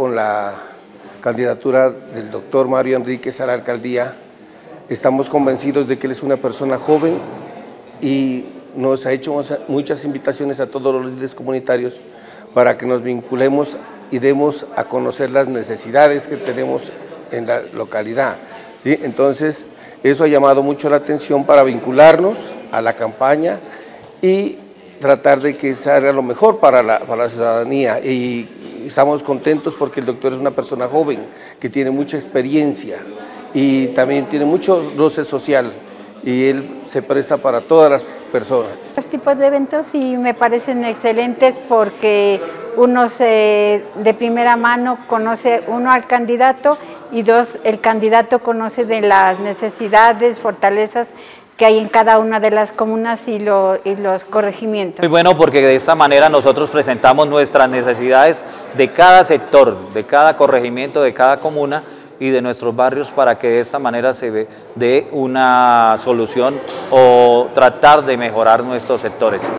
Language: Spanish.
con la candidatura del doctor Mario Enríquez a la alcaldía. Estamos convencidos de que él es una persona joven y nos ha hecho muchas invitaciones a todos los líderes comunitarios para que nos vinculemos y demos a conocer las necesidades que tenemos en la localidad. ¿sí? Entonces, eso ha llamado mucho la atención para vincularnos a la campaña y tratar de que salga lo mejor para la, para la ciudadanía. Y estamos contentos porque el doctor es una persona joven que tiene mucha experiencia y también tiene mucho roce social y él se presta para todas las personas. Los tipos de eventos sí me parecen excelentes porque uno se, de primera mano conoce uno al candidato y dos, el candidato conoce de las necesidades, fortalezas que hay en cada una de las comunas y, los corregimientos. Muy bueno porque de esta manera nosotros presentamos nuestras necesidades de cada sector, de cada corregimiento, de cada comuna y de nuestros barrios para que de esta manera se dé una solución o tratar de mejorar nuestros sectores.